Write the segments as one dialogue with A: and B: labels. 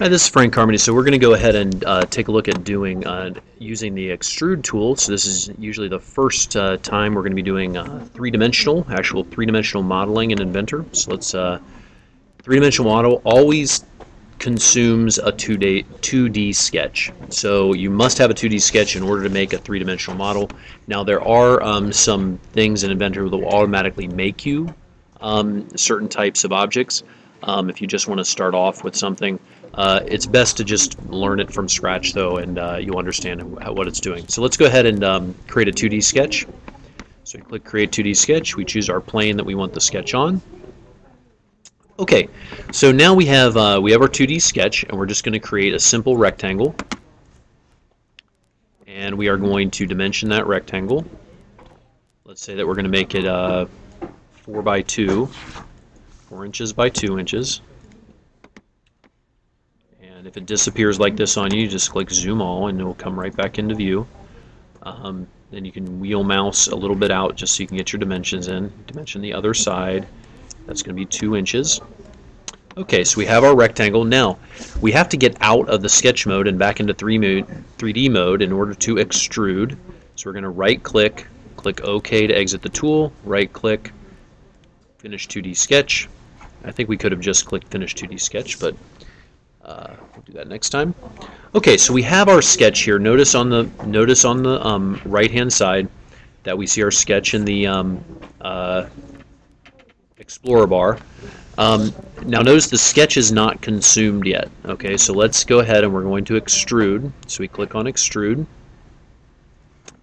A: Hi, this is Frank Carmody. So we're going to go ahead and uh, take a look at doing uh, using the extrude tool. So this is usually the first uh, time we're going to be doing uh, three-dimensional, actual three-dimensional modeling in Inventor. So let's uh, three-dimensional model always consumes a 2D 2D sketch. So you must have a 2D sketch in order to make a three-dimensional model. Now there are um, some things in Inventor that will automatically make you um, certain types of objects. Um, if you just want to start off with something. Uh, it's best to just learn it from scratch though and uh, you'll understand how, what it's doing. So let's go ahead and um, create a 2D sketch. So we click create 2D sketch, we choose our plane that we want the sketch on. Okay, so now we have uh, we have our 2D sketch and we're just going to create a simple rectangle and we are going to dimension that rectangle. Let's say that we're going to make it uh, 4 by 2, 4 inches by 2 inches. And if it disappears like this on you, just click zoom all and it'll come right back into view. Um, then you can wheel mouse a little bit out just so you can get your dimensions in. Dimension the other side. That's going to be 2 inches. Okay, so we have our rectangle. Now, we have to get out of the sketch mode and back into 3 3D mode in order to extrude. So we're going to right click, click OK to exit the tool, right click, finish 2D sketch. I think we could have just clicked finish 2D sketch, but uh, we'll do that next time. Okay, so we have our sketch here. Notice on the notice on the um, right-hand side that we see our sketch in the um, uh, Explorer bar. Um, now notice the sketch is not consumed yet. Okay, so let's go ahead and we're going to extrude. So we click on extrude.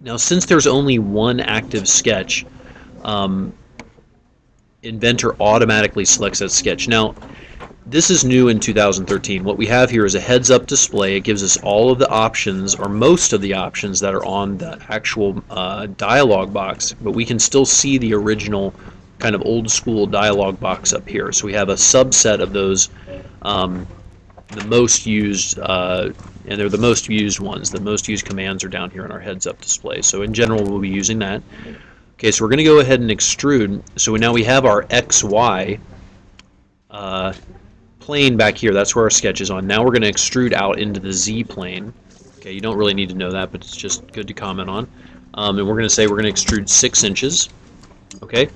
A: Now since there's only one active sketch, um, Inventor automatically selects that sketch. Now this is new in 2013. What we have here is a heads-up display. It gives us all of the options, or most of the options, that are on the actual uh, dialog box, but we can still see the original kind of old school dialog box up here. So we have a subset of those, um, the most used, uh, and they're the most used ones. The most used commands are down here in our heads-up display. So in general, we'll be using that. Okay, so we're going to go ahead and extrude. So now we have our XY uh, plane back here, that's where our sketch is on. Now we're going to extrude out into the Z plane. Okay, you don't really need to know that, but it's just good to comment on. Um, and we're going to say we're going to extrude 6 inches. Okay?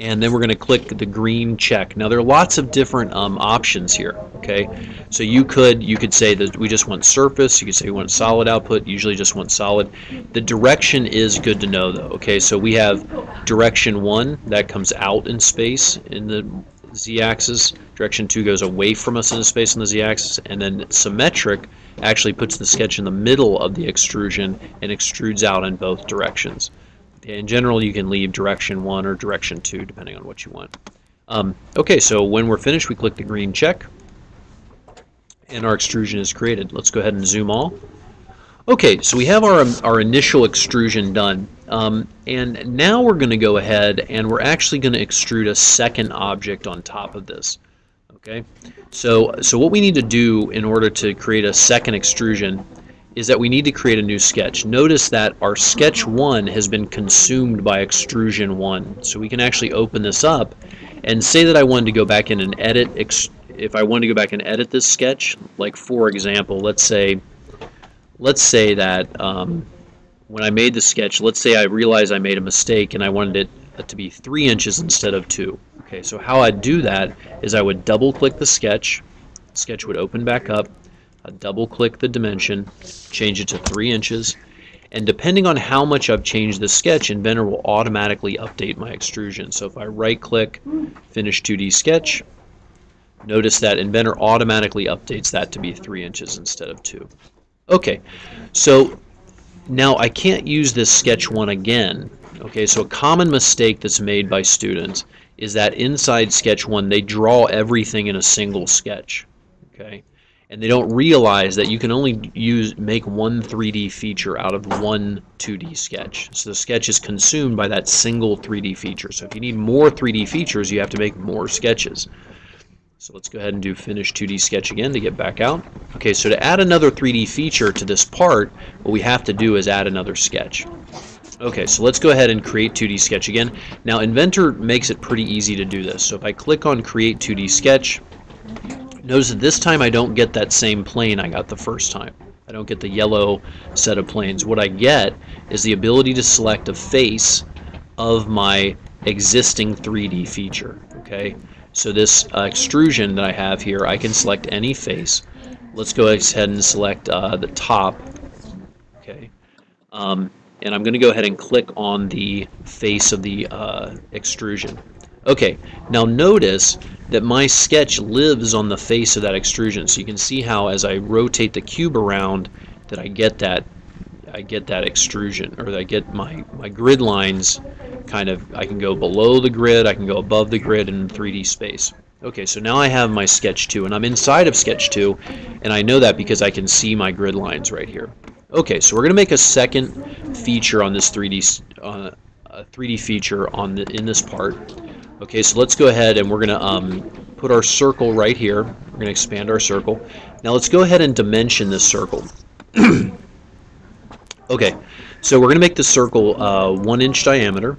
A: And then we're going to click the green check. Now there are lots of different um, options here. Okay, so you could you could say that we just want surface. You could say we want solid output. Usually just want solid. The direction is good to know though. Okay, so we have direction one that comes out in space in the z-axis. Direction 2 goes away from us in the space on the z-axis. And then symmetric actually puts the sketch in the middle of the extrusion and extrudes out in both directions. In general, you can leave direction 1 or direction 2 depending on what you want. Um, okay, so when we're finished, we click the green check and our extrusion is created. Let's go ahead and zoom all. Okay, so we have our, our initial extrusion done. Um, and now we're going to go ahead and we're actually going to extrude a second object on top of this. Okay, so, so what we need to do in order to create a second extrusion is that we need to create a new sketch. Notice that our sketch 1 has been consumed by extrusion 1. So we can actually open this up and say that I wanted to go back in and edit, if I wanted to go back and edit this sketch, like for example, let's say let's say that um, when I made the sketch, let's say I realized I made a mistake and I wanted it to be 3 inches instead of 2. Okay, so how I'd do that is I would double click the sketch, sketch would open back up, I'd double click the dimension, change it to 3 inches, and depending on how much I've changed the sketch, Inventor will automatically update my extrusion. So if I right click, finish 2D sketch, notice that Inventor automatically updates that to be 3 inches instead of 2. Okay, so now I can't use this sketch one again. Okay, so a common mistake that's made by students is that inside sketch one they draw everything in a single sketch. Okay, and they don't realize that you can only use make one 3D feature out of one 2D sketch. So the sketch is consumed by that single 3D feature. So if you need more 3D features, you have to make more sketches. So let's go ahead and do finish 2D sketch again to get back out. Okay, so to add another 3D feature to this part, what we have to do is add another sketch. Okay, so let's go ahead and create 2D sketch again. Now Inventor makes it pretty easy to do this. So if I click on create 2D sketch, Notice that this time I don't get that same plane I got the first time. I don't get the yellow set of planes. What I get is the ability to select a face of my existing 3D feature. Okay, so this uh, extrusion that I have here, I can select any face. Let's go ahead and select uh, the top. Okay, um, and I'm going to go ahead and click on the face of the uh, extrusion. Okay, now notice that my sketch lives on the face of that extrusion. So you can see how as I rotate the cube around that I get that I get that extrusion or I get my, my grid lines kind of I can go below the grid, I can go above the grid in 3D space. Okay, so now I have my sketch 2 and I'm inside of sketch 2 and I know that because I can see my grid lines right here. Okay, so we're going to make a second feature on this 3D uh, a 3D feature on the in this part. Okay, so let's go ahead and we're going to um, put our circle right here. We're going to expand our circle. Now let's go ahead and dimension this circle. okay, so we're going to make the circle uh, one inch diameter.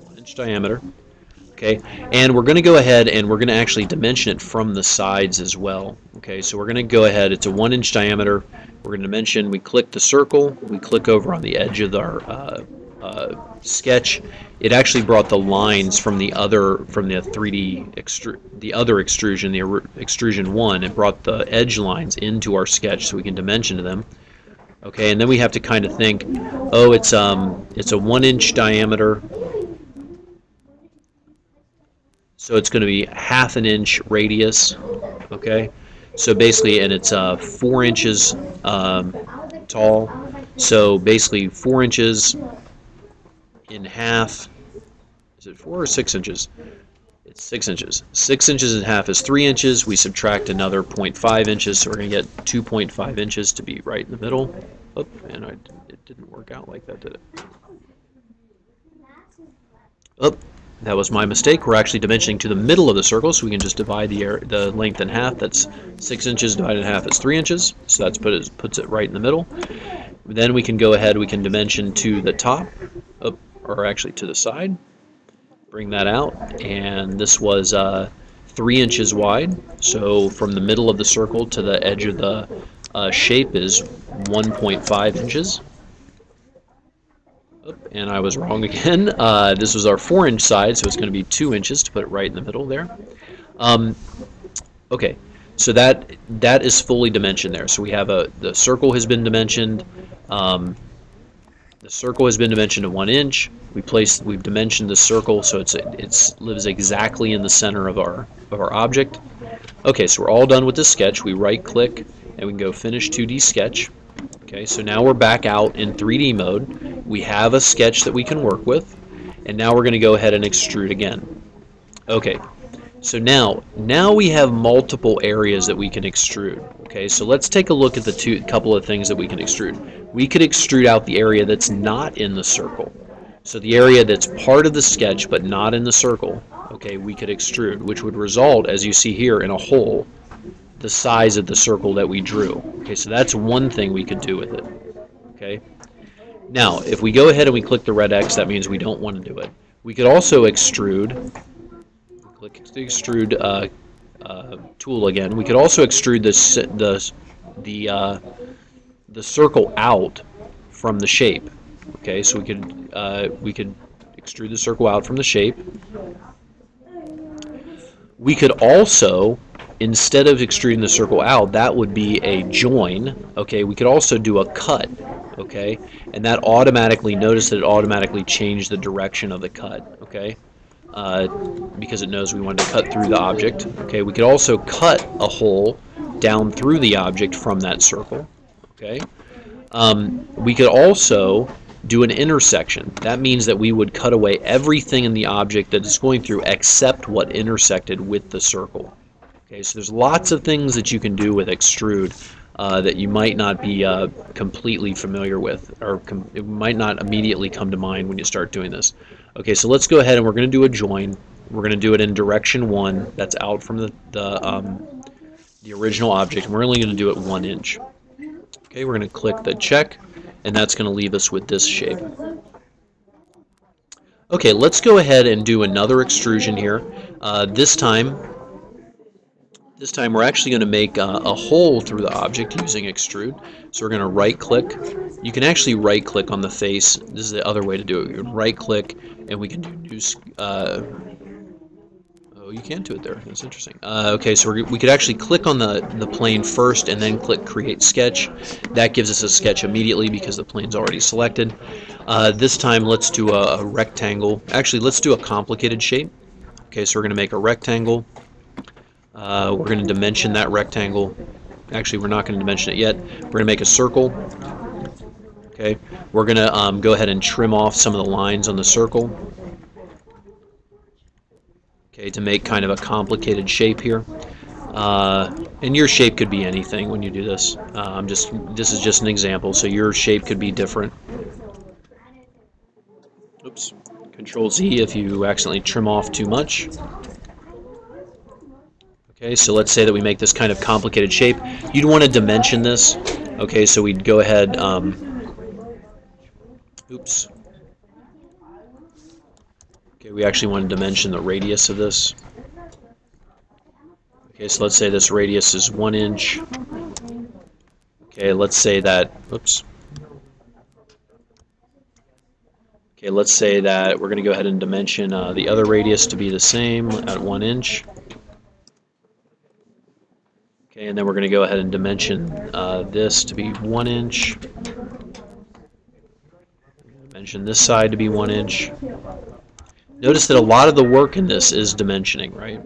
A: One inch diameter. Okay, and we're going to go ahead and we're going to actually dimension it from the sides as well. Okay, so we're going to go ahead. It's a one inch diameter. We're going to dimension. We click the circle. We click over on the edge of our uh, uh, sketch, it actually brought the lines from the other from the 3D extru the other extrusion, the extrusion one. It brought the edge lines into our sketch so we can dimension to them. Okay, and then we have to kind of think, oh, it's um, it's a one inch diameter, so it's going to be half an inch radius. Okay, so basically, and it's uh, four inches um, tall. So basically, four inches in half. Is it four or six inches? It's six inches. Six inches in half is three inches. We subtract another 0.5 inches, so we're going to get 2.5 inches to be right in the middle. Oh, and I, it didn't work out like that, did it? Oh, that was my mistake. We're actually dimensioning to the middle of the circle, so we can just divide the air, the length in half. That's six inches divided in half is three inches, so that's put it, puts it right in the middle. Then we can go ahead, we can dimension to the top. Oh, or actually to the side. Bring that out, and this was uh, three inches wide. So from the middle of the circle to the edge of the uh, shape is 1.5 inches. and I was wrong again. Uh, this was our four inch side, so it's going to be two inches to put it right in the middle there. Um, okay, so that that is fully dimensioned there. So we have a the circle has been dimensioned. Um, the circle has been dimensioned to one inch. We place, we've dimensioned the circle so it's it's lives exactly in the center of our of our object. Okay, so we're all done with this sketch. We right click and we can go finish 2D sketch. Okay, so now we're back out in 3D mode. We have a sketch that we can work with, and now we're going to go ahead and extrude again. Okay, so now, now we have multiple areas that we can extrude. Okay, so let's take a look at the two couple of things that we can extrude. We could extrude out the area that's not in the circle. So the area that's part of the sketch but not in the circle, okay, we could extrude, which would result, as you see here, in a hole the size of the circle that we drew. Okay, so that's one thing we could do with it. Okay. Now, if we go ahead and we click the red X, that means we don't want to do it. We could also extrude click extrude uh, uh, tool again. We could also extrude this, the the uh, the circle out from the shape. Okay, so we could uh, we could extrude the circle out from the shape. We could also, instead of extruding the circle out, that would be a join. Okay, we could also do a cut. Okay, and that automatically notice that it automatically changed the direction of the cut. Okay uh, because it knows we want to cut through the object. Okay, we could also cut a hole down through the object from that circle. Okay, um, we could also do an intersection. That means that we would cut away everything in the object that it's going through except what intersected with the circle. Okay, so there's lots of things that you can do with extrude uh, that you might not be uh, completely familiar with, or it might not immediately come to mind when you start doing this. Okay, so let's go ahead and we're going to do a join. We're going to do it in direction 1. That's out from the, the, um, the original object. And we're only going to do it 1 inch. Okay, we're going to click the check, and that's going to leave us with this shape. Okay, let's go ahead and do another extrusion here. Uh, this time, This time we're actually going to make a, a, hole through the object using extrude. So we're going to right click. You can actually right click on the face. This is the other way to do it. You right click and we can do new. Uh, oh, you can do it there. That's interesting. Uh, okay, so we could actually click on the, the plane first and then click create sketch. That gives us a sketch immediately because the plane's already selected. Uh, this time let's do a, a rectangle. Actually, let's do a complicated shape. Okay, so we're going to make a rectangle. Uh, we're going to dimension that rectangle. Actually, we're not going to dimension it yet. We're going to make a circle. Okay, we're going to um, go ahead and trim off some of the lines on the circle. Okay, to make kind of a complicated shape here. Uh, and your shape could be anything when you do this. Uh, I'm just this is just an example, so your shape could be different. Oops. Control Z if you accidentally trim off too much. Okay, so let's say that we make this kind of complicated shape. You'd want to dimension this. Okay, so we'd go ahead, um, oops. Okay, we actually want to dimension the radius of this. Okay, so let's say this radius is one inch. Okay, let's say that, oops. Okay, let's say that we're going to go ahead and dimension uh, the other radius to be the same at one inch. Okay, and then we're going to go ahead and dimension uh, this to be one inch. Dimension this side to be one inch. Notice that a lot of the work in this is dimensioning, right?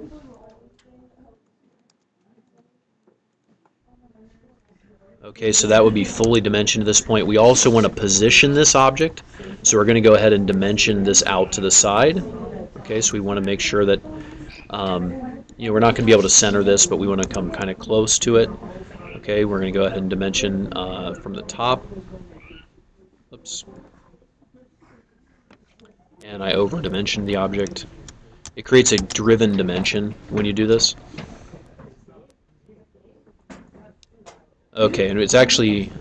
A: Okay, so that would be fully dimensioned at this point. We also want to position this object, so we're going to go ahead and dimension this out to the side. Okay, so we want to make sure that um, you know, we're not going to be able to center this, but we want to come kind of close to it. Okay, we're going to go ahead and dimension uh, from the top. Oops. And I over-dimensioned the object. It creates a driven dimension when you do this. Okay, and it's actually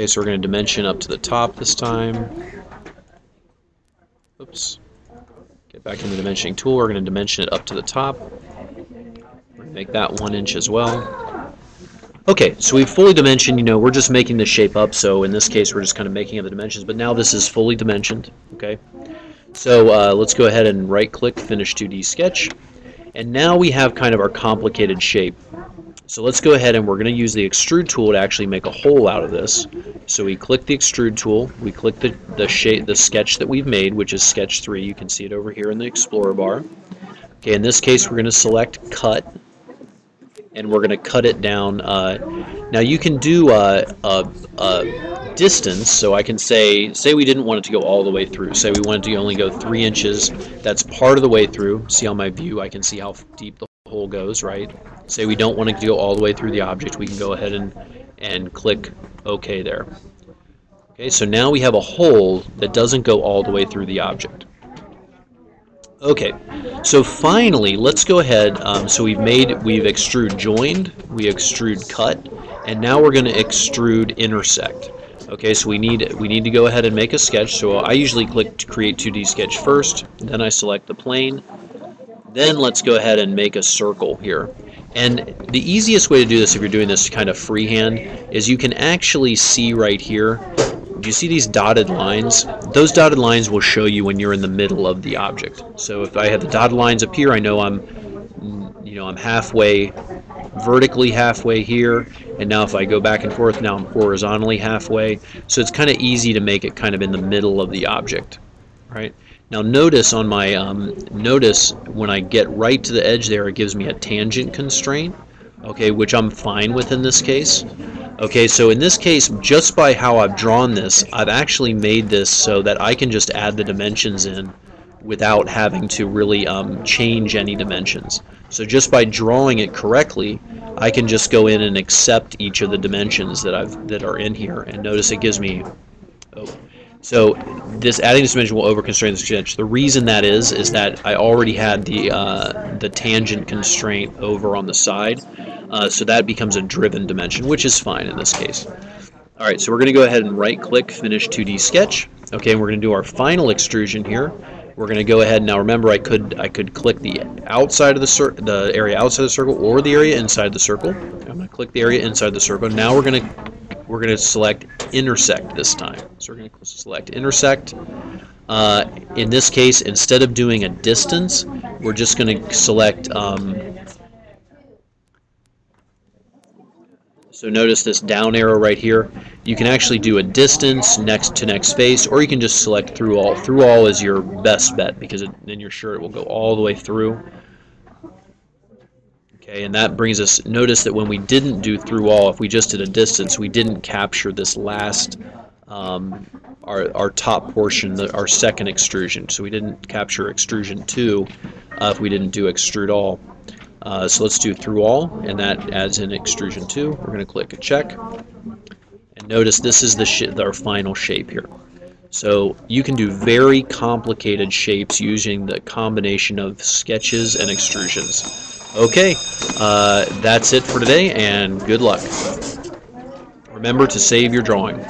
A: Okay, so we're going to dimension up to the top this time. Oops. Get back in the dimensioning tool. We're going to dimension it up to the top. make that one inch as well. Okay, so we've fully dimensioned, you know, we're just making the shape up, so in this case we're just kind of making up the dimensions, but now this is fully dimensioned, okay? So uh, let's go ahead and right-click Finish 2D Sketch, and now we have kind of our complicated shape. So let's go ahead and we're going to use the extrude tool to actually make a hole out of this. So we click the extrude tool, we click the, the shape, the sketch that we've made, which is sketch 3. You can see it over here in the Explorer bar. Okay, in this case we're going to select cut, and we're going to cut it down. Uh, now you can do a, a, a, distance, so I can say, say we didn't want it to go all the way through. Say we wanted to only go 3 inches. That's part of the way through. See on my view, I can see how deep the hole goes, right? Say we don't want it to go all the way through the object, we can go ahead and, and click OK there. Okay, so now we have a hole that doesn't go all the way through the object. Okay, so finally, let's go ahead. Um, so we've made, we've extrude joined, we extrude cut, and now we're going to extrude intersect. Okay, so we need we need to go ahead and make a sketch. So I usually click to create 2D sketch first, then I select the plane, then let's go ahead and make a circle here. And the easiest way to do this if you're doing this kind of freehand is you can actually see right here, you see these dotted lines? Those dotted lines will show you when you're in the middle of the object. So if I have the dotted lines up here, I know I'm, you know, I'm halfway, vertically halfway here, and now if I go back and forth, now I'm horizontally halfway. So it's kind of easy to make it kind of in the middle of the object, right? Now notice on my, um, notice when I get right to the edge there, it gives me a tangent constraint, okay, which I'm fine with in this case. Okay, so in this case, just by how I've drawn this, I've actually made this so that I can just add the dimensions in without having to really um, change any dimensions. So just by drawing it correctly, I can just go in and accept each of the dimensions that I've that are in here, and notice it gives me. Oh, so this adding this dimension will over-constrain the sketch. The reason that is is that I already had the uh, the tangent constraint over on the side, uh, so that becomes a driven dimension, which is fine in this case. All right, so we're going to go ahead and right-click Finish 2D Sketch. Okay, and we're going to do our final extrusion here. We're going to go ahead now. Remember, I could I could click the outside of the the area outside the circle or the area inside the circle. I'm going to click the area inside the circle. Now we're going to we're going to select intersect this time. So we're going to select intersect. Uh, in this case, instead of doing a distance, we're just going to select um, So notice this down arrow right here. You can actually do a distance next to next space, or you can just select through all. Through all is your best bet because it, then you're sure it will go all the way through. Okay, and that brings us, notice that when we didn't do through all, if we just did a distance, we didn't capture this last, um, our, our top portion, the, our second extrusion. So we didn't capture extrusion 2 uh, if we didn't do extrude all. Uh, so let's do through all, and that adds in extrusion 2. We're going to click a check. And notice this is the our final shape here. So you can do very complicated shapes using the combination of sketches and extrusions. Okay, uh, that's it for today, and good luck. Remember to save your drawing.